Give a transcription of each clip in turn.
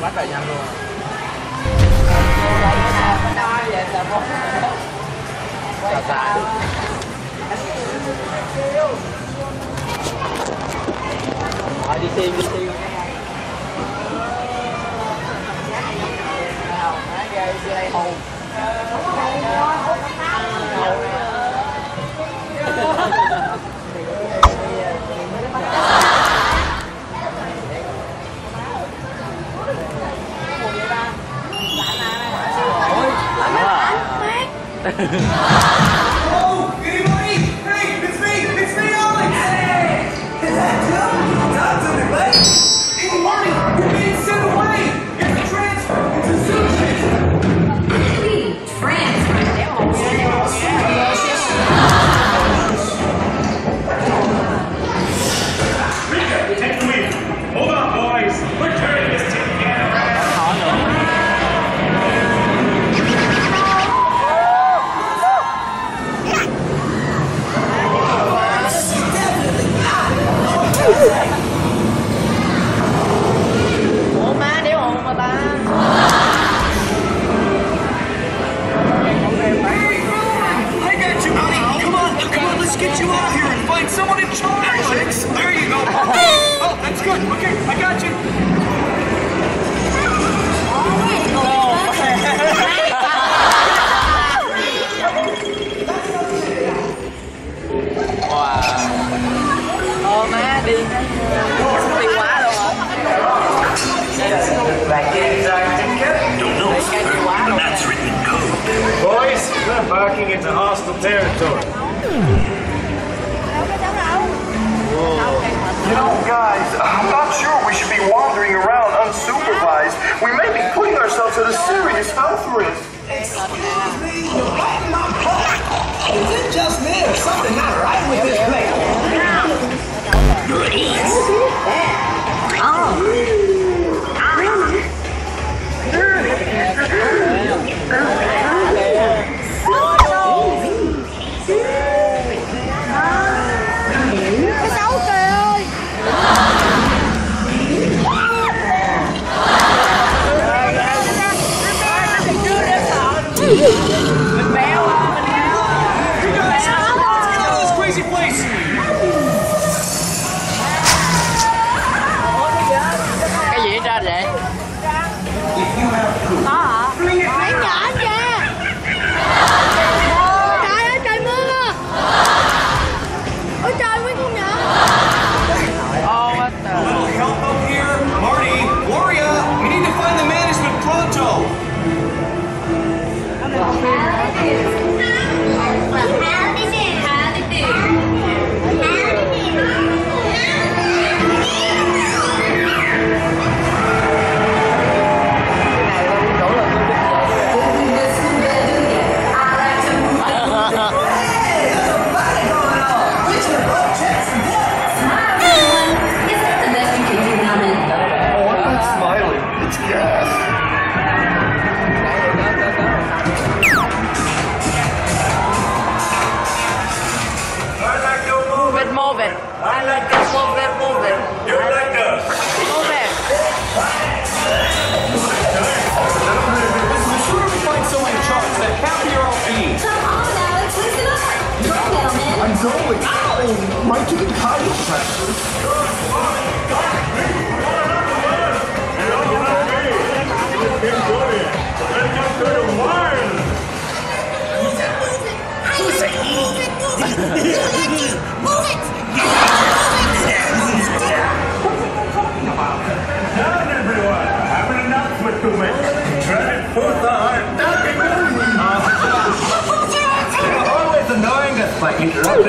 quá trời nhanh luôn. Sao sai? Thôi đi xem đi xem Hãy subscribe cho kênh Ghiền Mì Gõ Để không. bỏ lỡ những video hấp dẫn 哈 哈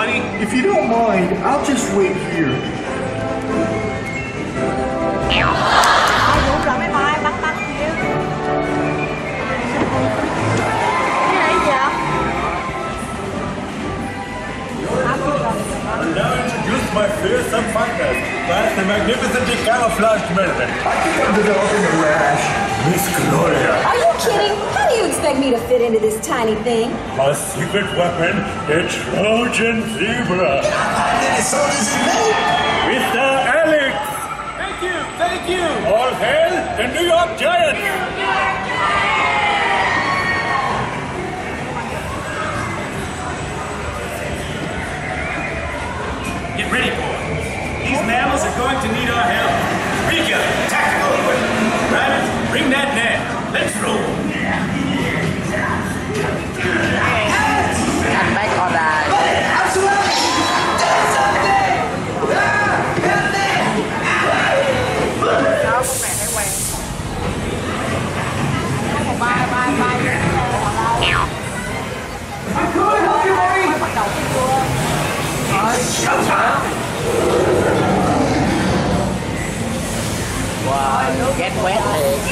buddy. If you don't mind, I'll just wait here. Đúng rồi mấy mai bắt bắt xíu Cái này gì vậy? I'll now introduce my fearsome fighters. That's the magnificently camouflaged Melvin. I think I'm developing a rash. Miss Gloria. Are you kidding? How expect me to fit into this tiny thing? A secret weapon, a Trojan zebra. Mr. Alex! Thank you, thank you. All hail the New York Giants! Get ready, boys. These mammals are going to need our help. Rika, tactical equipment. Rabbit, bring that net. Let's roll. Anh bác con đài wow get wet.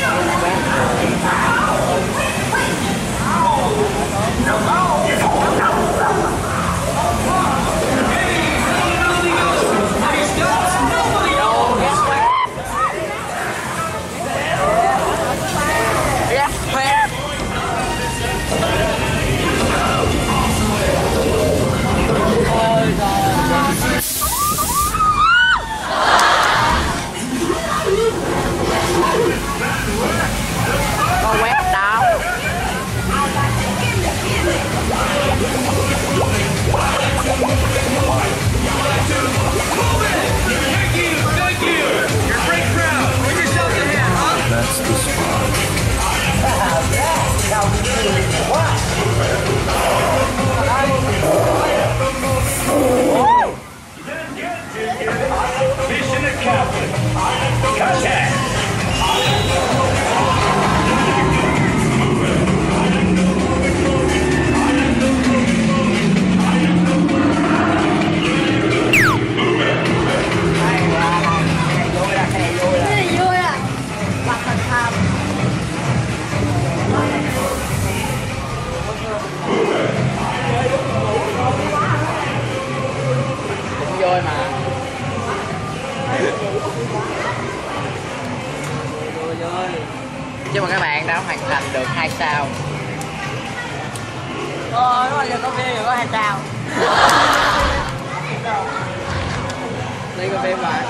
Đi coi phim mà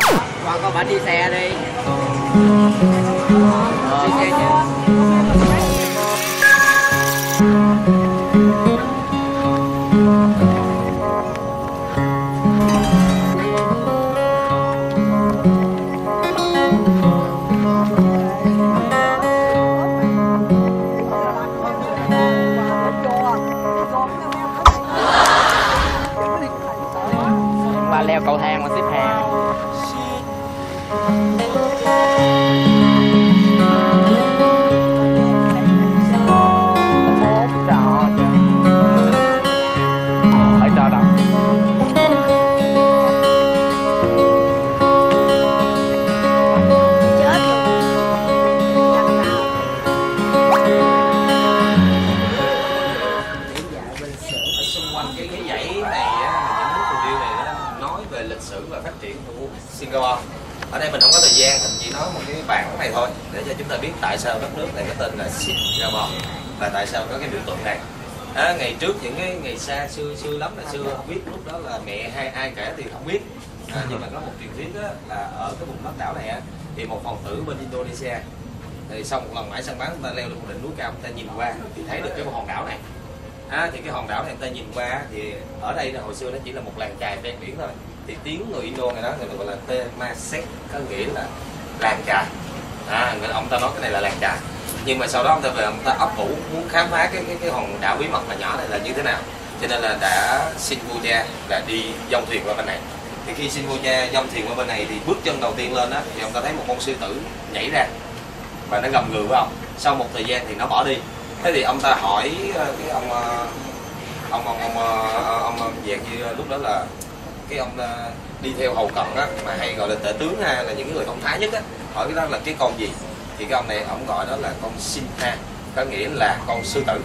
qua con bạn đi xe đi. Ờ, đi xe chứ tại sao có cái biểu tượng này? À, ngày trước những cái ngày xa xưa xưa lắm là xưa không biết lúc đó là mẹ hay ai kể thì không biết. À, nhưng mà có một truyền thuyết á, là ở cái vùng đất đảo này á, thì một hoàng tử bên Indonesia thì sau một lần mãi săn bắn người ta leo lên một đỉnh núi cao người ta nhìn qua thì thấy được cái hòn đảo này. À, thì cái hòn đảo này người ta nhìn qua thì ở đây là hồi xưa nó chỉ là một làng chài ven biển thôi. Thì tiếng người Indo này đó người ta gọi là Temasek có nghĩa là làng chài. À, người ông ta nói cái này là làng chài nhưng mà sau đó ông ta về ông ta ấp ủ muốn khám phá cái cái cái hòn đảo bí mật mà nhỏ này là như thế nào. Cho nên là đã xin vua cha là đi dông thuyền qua bên này. Thì khi xin vua cha dông thuyền qua bên này thì bước chân đầu tiên lên đó thì ông ta thấy một con sư tử nhảy ra. Và nó gầm gừ với ông. Sau một thời gian thì nó bỏ đi. Thế thì ông ta hỏi ờ, cái ờ, ông ông ông ờ, ông, ông, ông dạng như lúc đó là cái ông đi theo hầu cận á mà hay gọi là tể tướng ha là những cái người thông thái nhất á hỏi cái đó là cái con gì? Thì cái ông này ông gọi đó là con Sinha có nghĩa là con sư tử.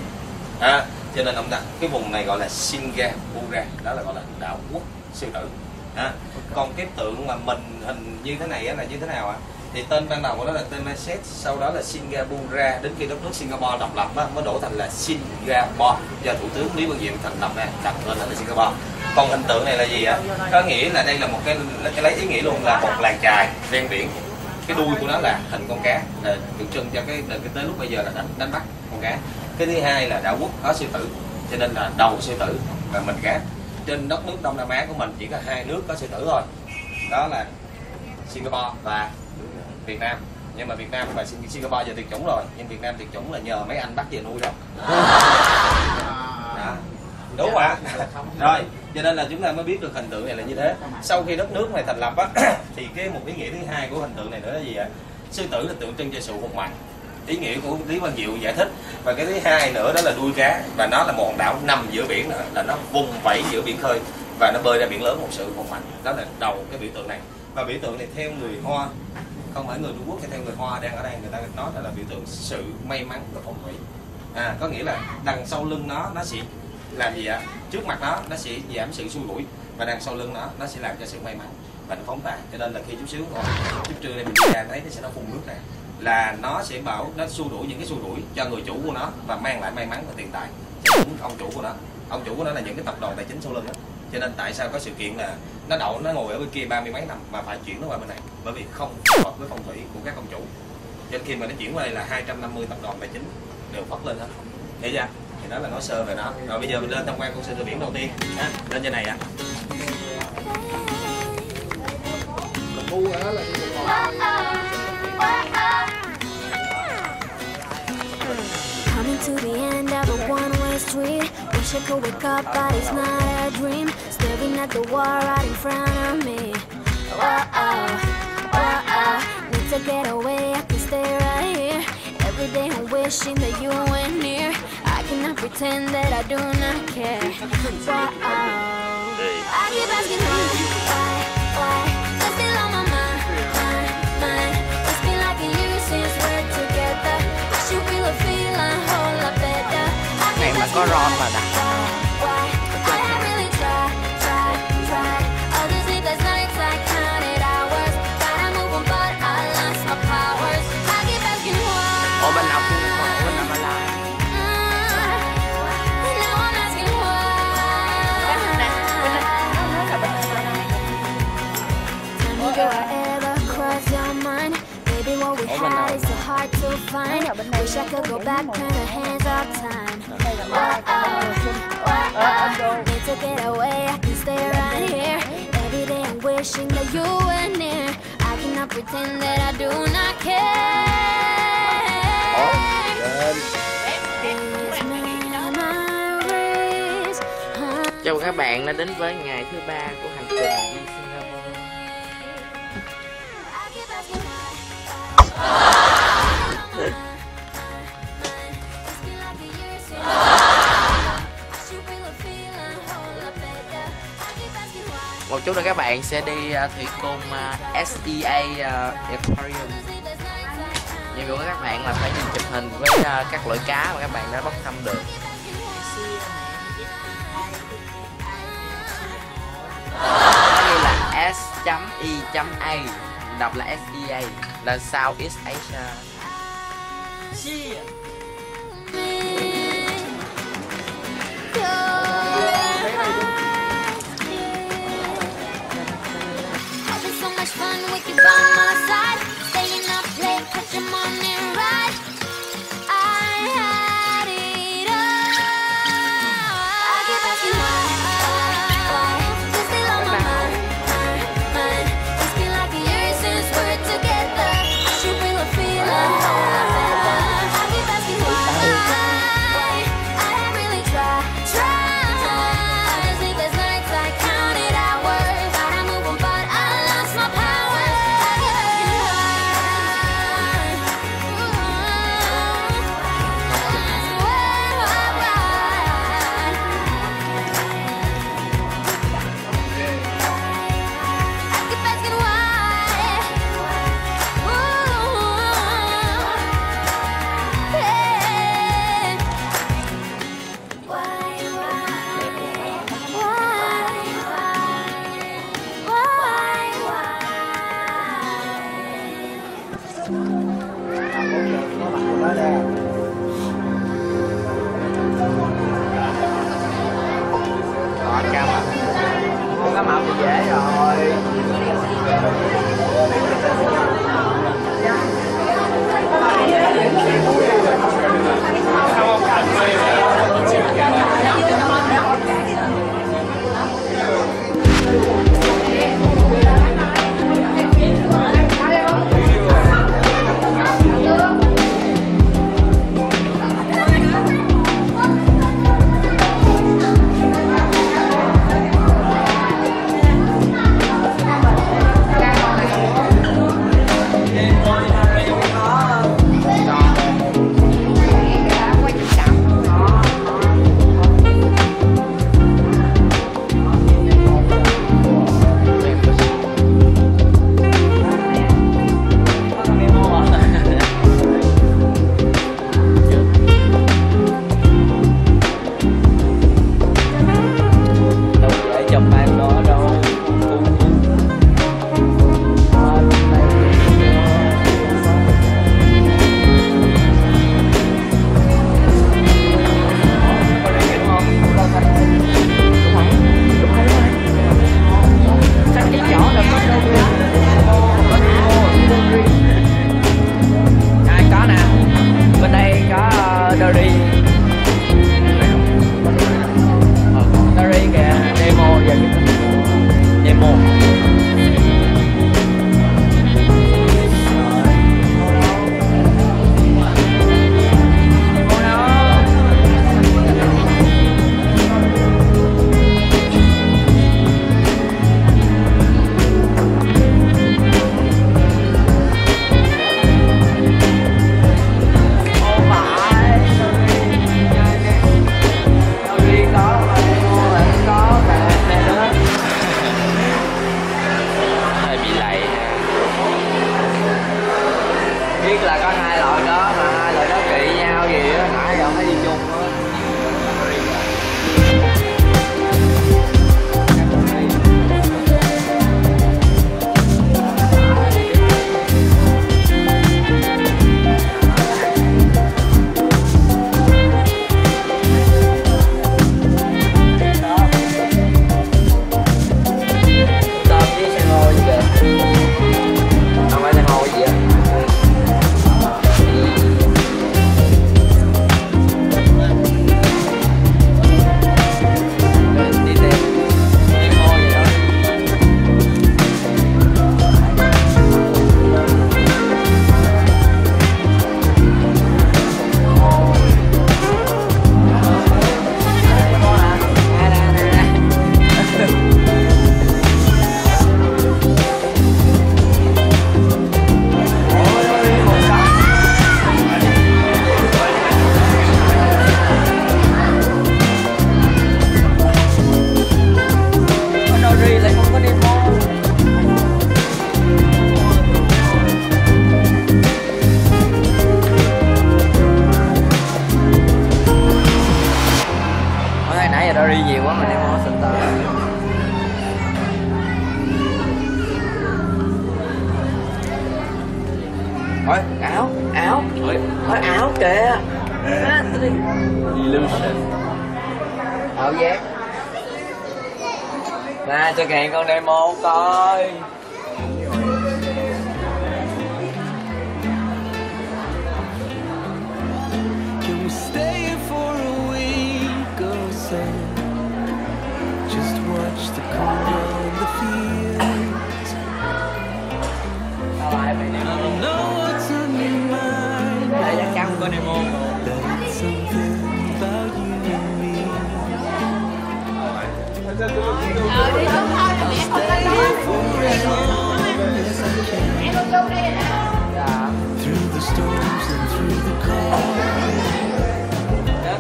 À, cho nên ông đặt cái vùng này gọi là Singapura đó là gọi là đảo quốc sư tử. À, còn cái tượng mà mình hình như thế này là như thế nào ạ? Thì tên ban đầu của nó là tên Maset sau đó là Singapura đến khi đất nước Singapore độc lập á, mới đổi thành là Singapore. Do thủ tướng Lý Văn Diệm thành lập ra đặt tên là Singapore. Còn hình tượng này là gì ạ? Có nghĩa là đây là một cái, là cái lấy ý nghĩa luôn là một làng chài ven biển cái đuôi của nó là hình con cá. Là tượng trưng cho cái nền kinh tế lúc bây giờ là đánh đánh bắt con cá. Cái thứ hai là đảo quốc có sư tử, cho nên là đầu sư tử và mình cá. Trên đất nước đông nam á của mình chỉ có hai nước có sư tử thôi. Đó là singapore và việt nam. Nhưng mà việt nam và singapore giờ tuyệt chủng rồi, nhưng việt nam tuyệt chủng là nhờ mấy anh bắt về nuôi rồi. À đúng không ạ. Rồi cho nên là chúng ta mới biết được hình tượng này là như thế. Sau khi đất nước này thành lập á thì cái một ý nghĩa thứ hai của hình tượng này nữa là gì ạ? Sư tử là tượng trưng cho sự hùng mạnh. Ý nghĩa của lý văn diệu giải thích. Và cái thứ hai nữa đó là đuôi cá. Và nó là một hòn đảo nằm giữa biển nữa là nó vùng vẫy giữa biển khơi. Và nó bơi ra biển lớn một sự hùng mạnh. Đó là đầu cái biểu tượng này. Và biểu tượng này theo người hoa. Không phải người Trung Quốc hay theo người Hoa đang ở đây người ta nói là biểu tượng sự may mắn và phong thủy. À có nghĩa là đằng sau lưng nó nó sẽ làm gì ạ? Trước mặt nó nó sẽ giảm sự xui rủi và đằng sau lưng nó nó sẽ làm cho sự may mắn và nó phóng tài cho nên là khi chút xíu ngồi chút trưa đây mình đi ra thấy nó sẽ nó phun nước này là nó sẽ bảo nó xua đuổi những cái xua đuổi cho người chủ của nó và mang lại may mắn và tiền tài cho ông chủ của nó. Ông chủ của nó là những cái tập đoàn tài chính sau lưng đó cho nên tại sao có sự kiện là nó đậu, nó ngồi ở bên kia ba mươi mấy năm mà phải chuyển nó qua bên này? Bởi vì không phù hợp với phong thủy của các ông chủ. Cho nên khi mà nó chuyển qua đây là 250 tập đoàn tài chính đều phát lên hết. Thấy chưa? Đó là nói sơ về nó rồi bây giờ mình lên tham quan công sư bờ biển đầu tiên ha lên trên này ạ Coming to the end of a one-way street. Wish I could wake up, but it's not a dream. Staring at the wall right in front of me. Oh oh, oh oh. Need to get away, I can stay right here. Every day I'm wishing that you were near. I cannot pretend that I do not care. Oh oh. I keep asking why, why, why. You're still on my mind, mind, mind. It's been like a year since we're together. Wish you feel a feeling whole lot better. I keep Này mà có ron mà đặt why, find. Wish I could go back, turn the hands of time. Oh oh, oh oh. Need to get away, I can stay right here. Every day I'm wishing that you were near. I cannot pretend that I do not care. Chào các bạn đã đến với ngày thứ ba của hành trình chút nữa các bạn sẽ đi uh, thủy cung à, uh, SEA uh, à, Aquarium. Nhiệm vụ của các bạn là phải nhìn chụp hình với uh, các loại cá mà các bạn đã bóc thăm được. Có là s.i.a đọc là SEA là Southeast Asia. By my side. Áo, áo. Ôi, ôi áo kìa. Đi. Illusion. Áo giác Nè, cho kèn con demo coi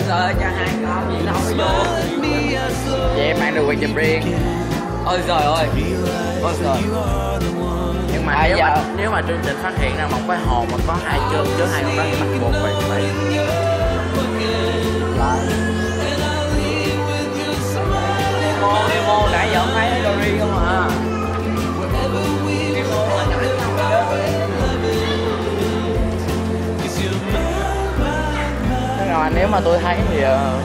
ơi, cho hai con gì vô slow. Vậy em mang được quyền chụp riêng Ôi trời ơi Ôi trời nhưng mà À, nếu dạ. mà nếu mà chương trình phát hiện ra một cái hồ mà có hai chương chứa hai con đó thì bắt buộc phải phải Nemo, demo nãy giờ không thấy Dory không à? Là Thế rồi nếu mà tôi thấy thì ờ,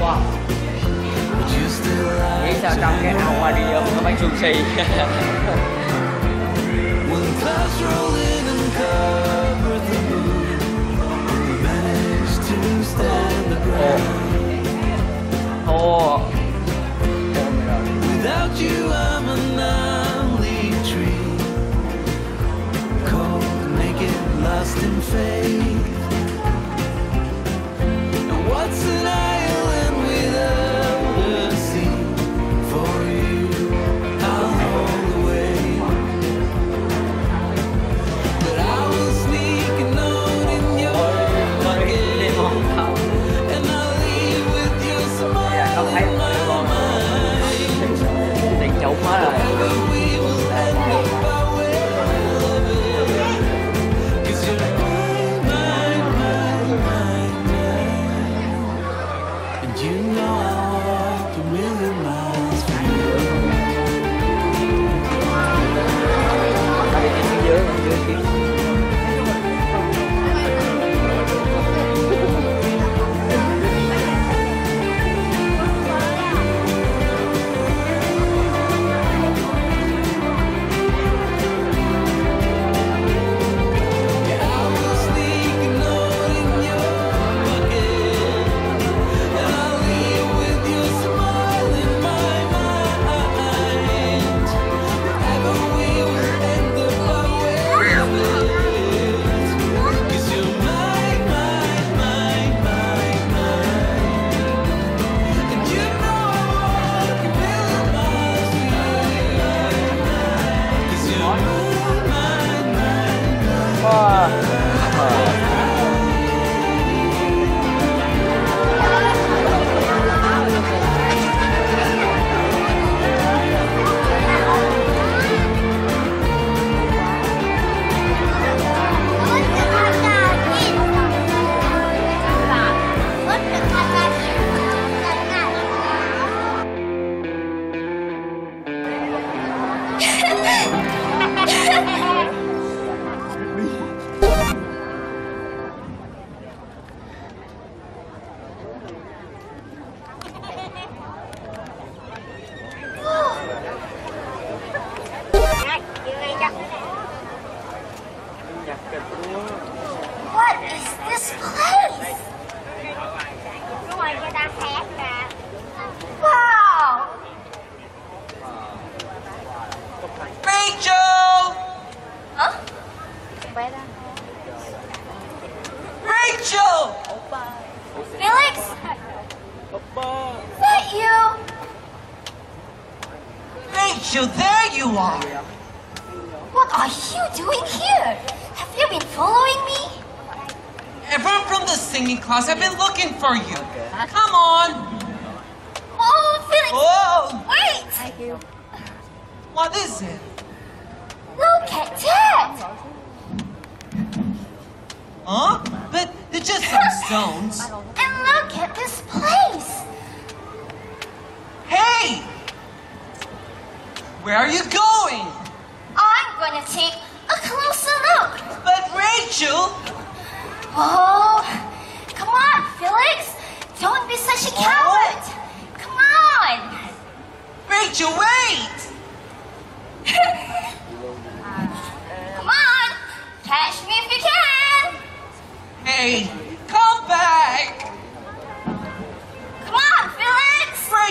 Wow. Nghĩ sao trong cái aquarium ờ, có bán sushi. clouds roll in and cover the moon, we manage to stand the ground. Ồ Without you, I'm an only tree, cold, naked, lost in faith.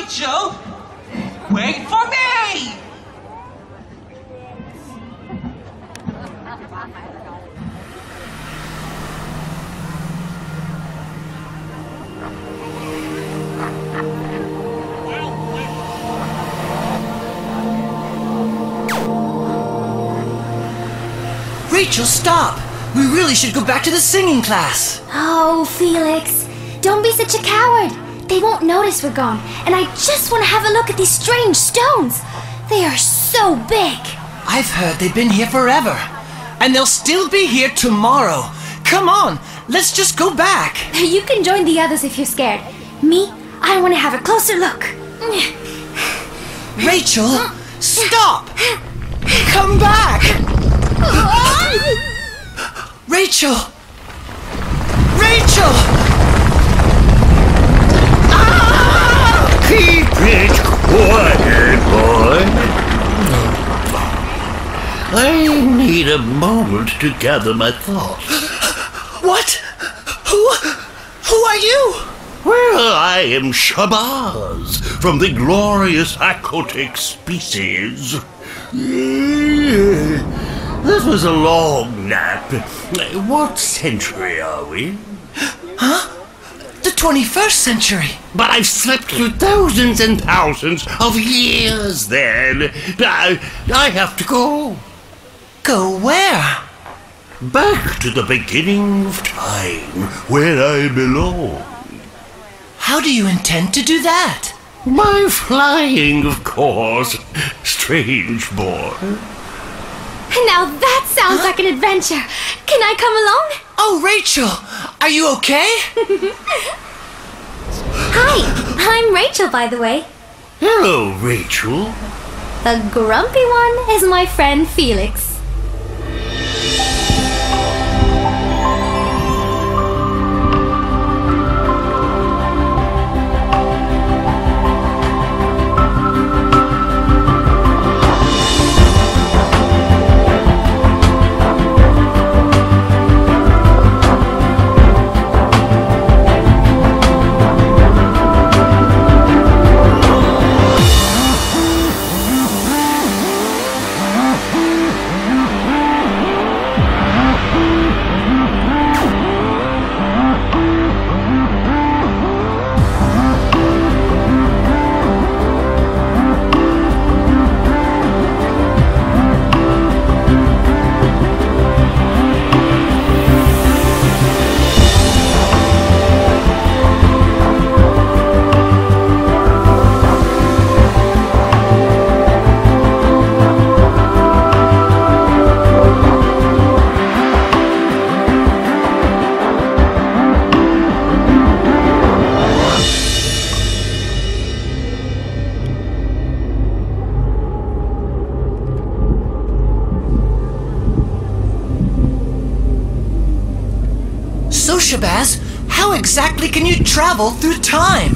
Felix! Rachel! Wait for me! Rachel, stop! We really should go back to the singing class. Oh, Felix, don't be such a coward. They won't notice we're gone, and I just want to have a look at these strange stones. They are so big. I've heard they've been here forever, and they'll still be here tomorrow. Come on, let's just go back. You can join the others if you're scared. Me, I want to have a closer look. Rachel, stop! Come back! Rachel! Rachel! Keep it quiet, boy. I need a moment to gather my thoughts. What? Who? Who are you? Well, I am Shabazz from the glorious aquatic species. This was a long nap. What century are we? Huh? The 21st century. But I've slept through thousands and thousands of years then. I, I have to go. Go where? Back to the beginning of time, where I belong. How do you intend to do that? By flying, of course. Strange boy. Now that sounds like an adventure. Can I come along? Oh, Rachel, are you okay? Hi, I'm Rachel, by the way. Hello, Rachel. The grumpy one is my friend Felix. Travel through time?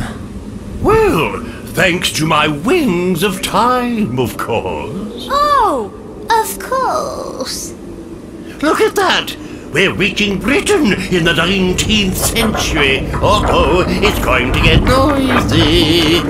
Well, thanks to my wings of time, of course. Oh, of course. Look at that! We're reaching Britain in the 19th century. Uh oh, it's going to get noisy.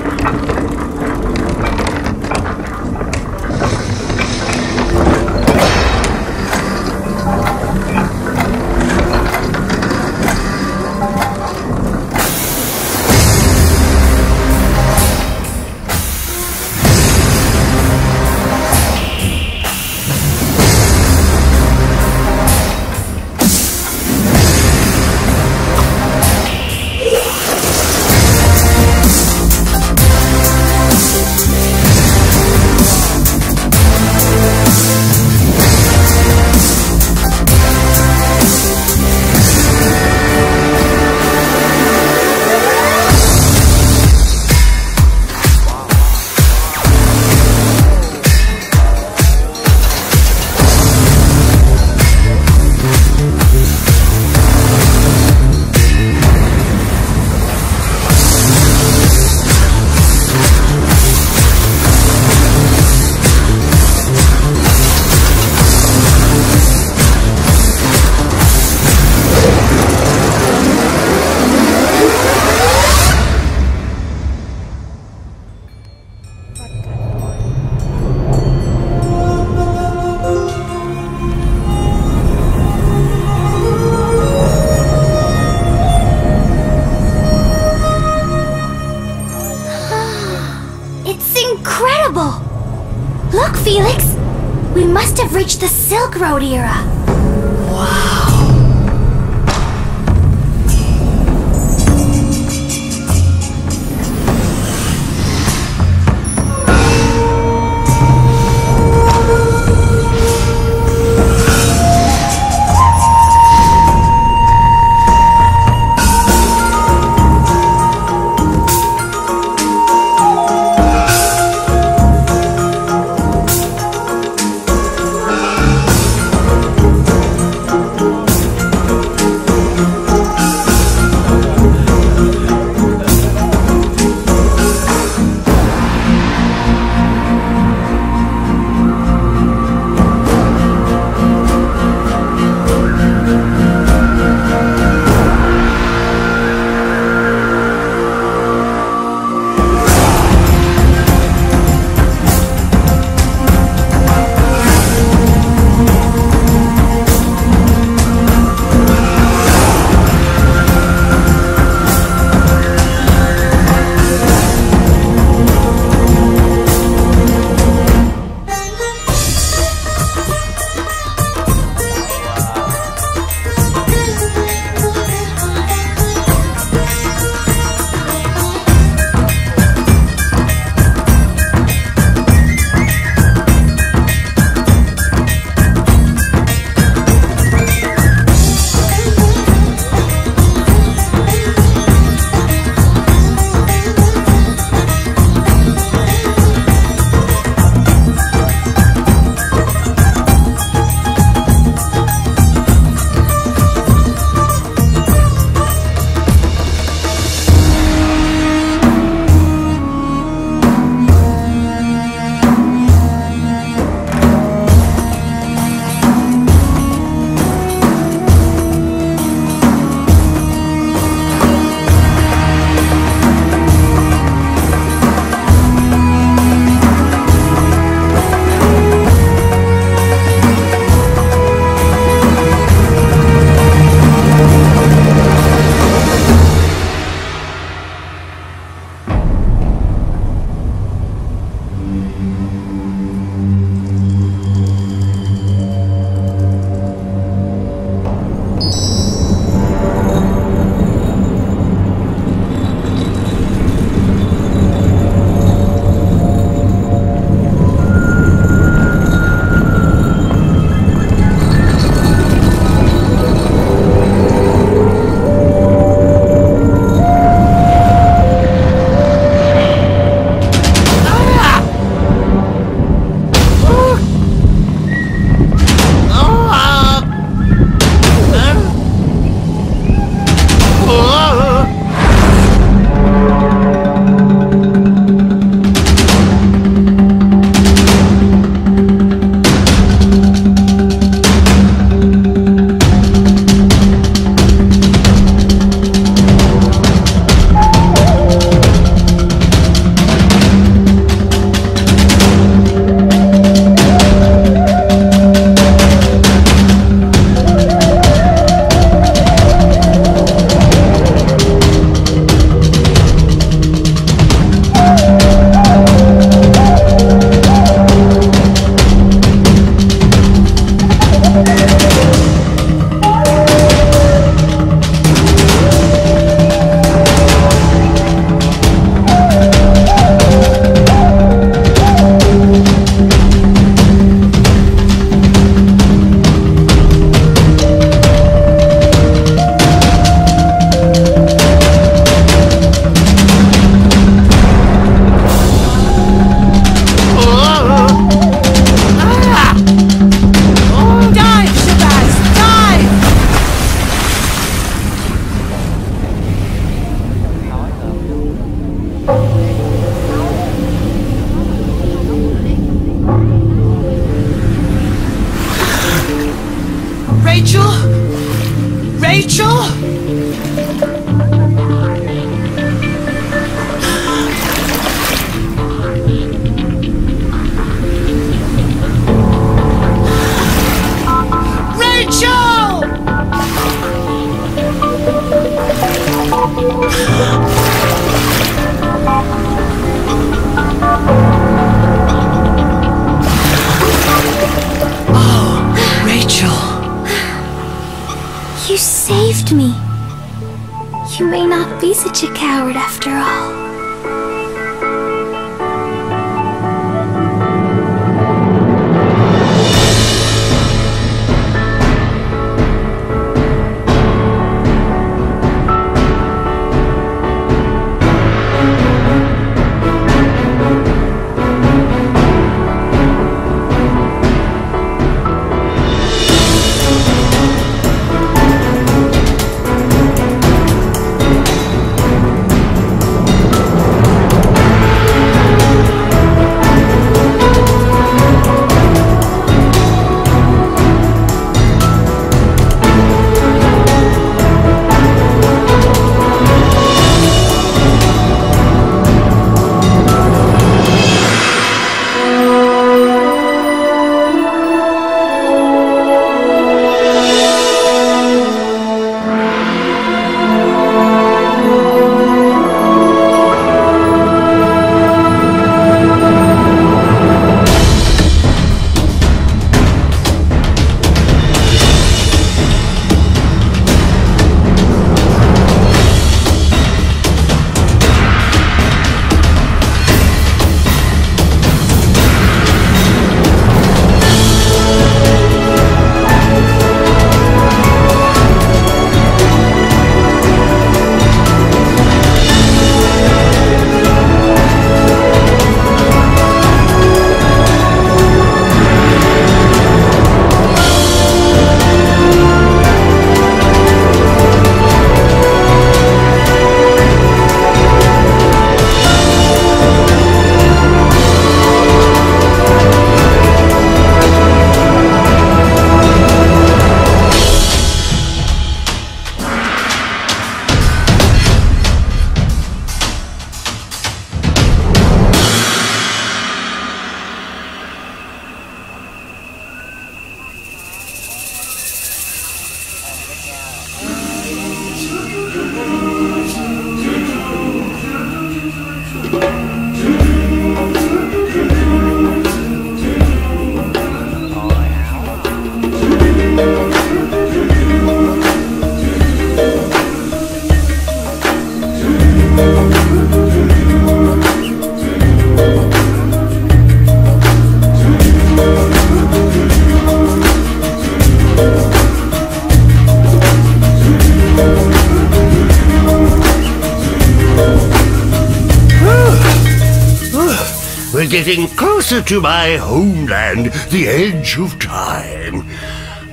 Closer to my homeland, the edge of time.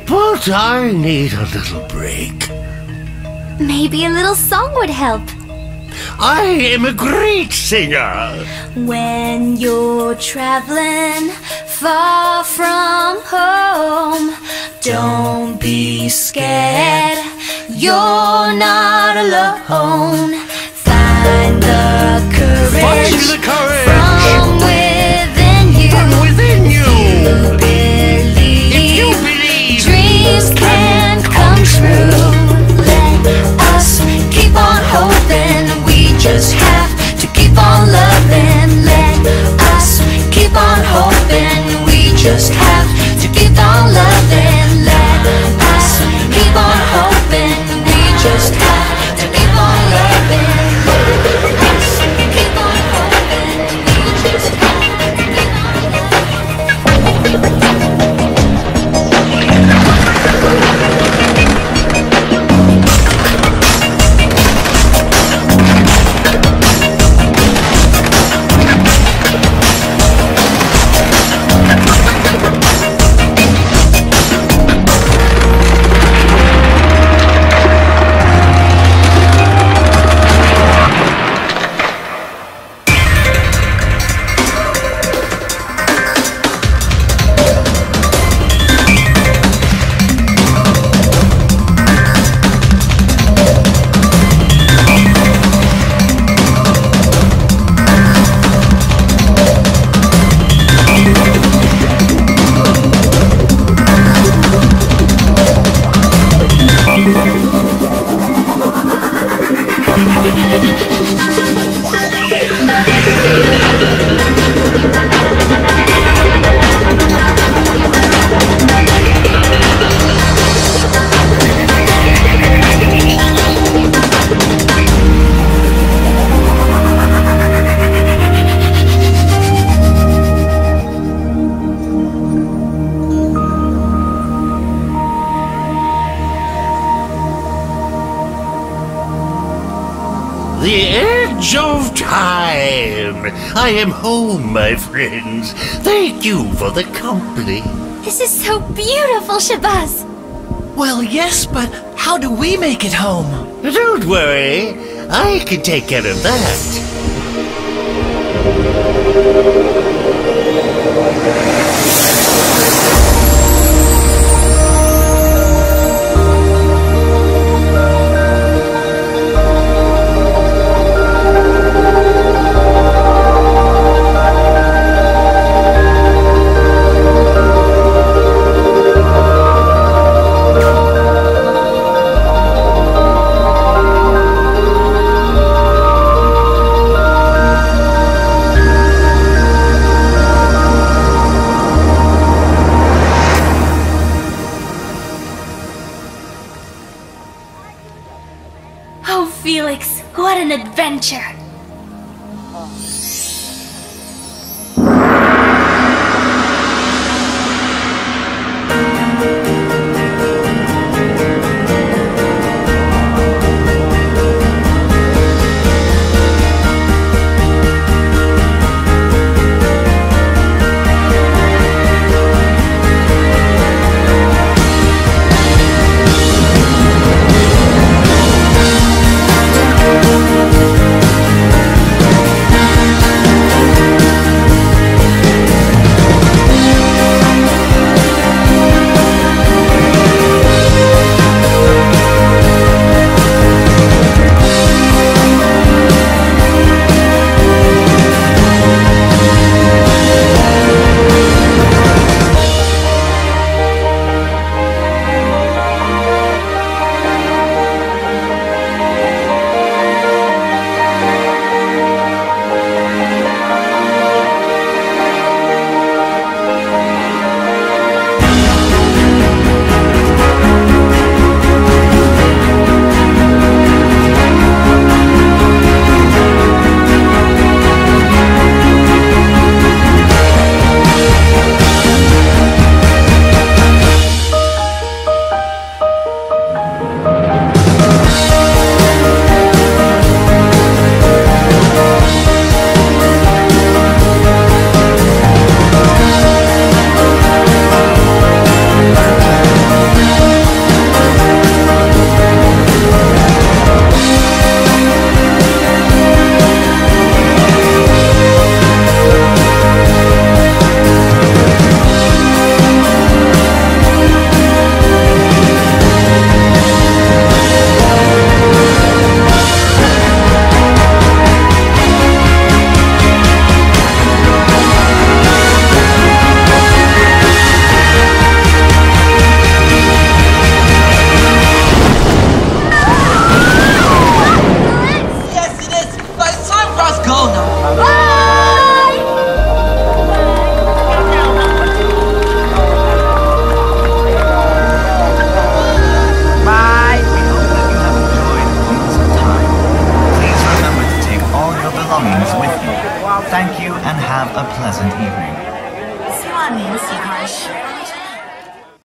But I need a little break. Maybe a little song would help. I am a great singer. When you're traveling far from home, don't be scared. You're not alone. Find the courage, Find the courage I'm sorry. I am home, my friends. Thank you for the company. This is so beautiful, Shabazz. Well, yes, but how do we make it home? Don't worry, I can take care of that. Felix, what an adventure.